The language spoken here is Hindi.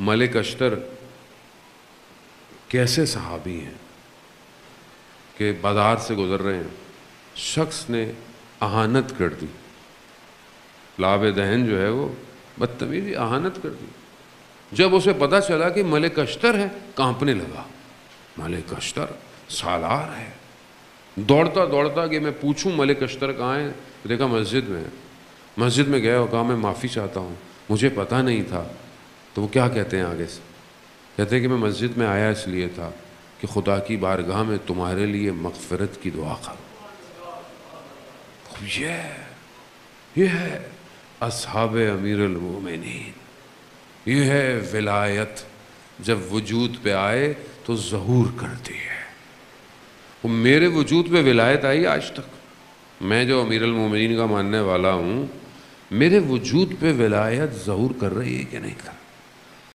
मलिक अश्तर कैसे सहाबी हैं कि बाज़ार से गुजर रहे हैं? शख्स ने अहानत कर दी। लाभ दहन जो है वो बदतमीजी अहानत कर दी। जब उसे पता चला कि मलिक अश्तर है, कांपने लगा। मलिक अश्तर सालार है। दौड़ता दौड़ता कि मैं पूछूँ, मलिक अश्तर कहाँ है? देखा, मस्जिद में मस्जिद में गया और कहा, मैं माफ़ी चाहता हूँ। मुझे पता नहीं था तो वो क्या कहते हैं आगे से? कहते हैं कि मैं मस्जिद में आया इसलिए था कि खुदा की बारगाह में तुम्हारे लिए मगफरत की दुआ करूँ। ये ये है असहाब अमीरमिन ये है विलायत। जब वजूद पे आए तो ज़हूर करती है। वो मेरे वजूद पे विलायत आई आज तक। मैं जो अमीर अमीरमिन का मानने वाला हूँ, मेरे वजूद पे विलायत ज़हूर कर रही है कि नहीं कर